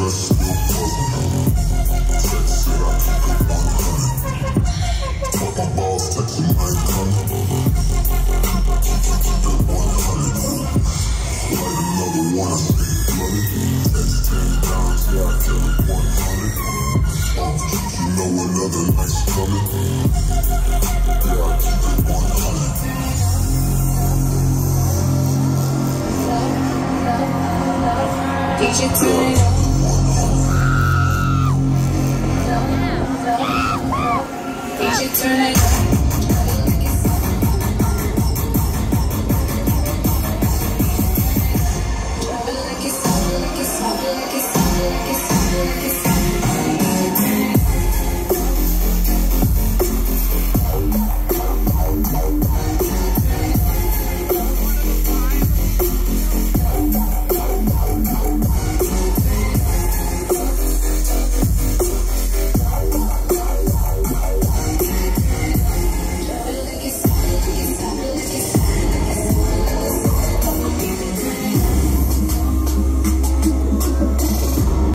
Christmas. another night's coming. I it 100. Did you turn it on? Did you turn it?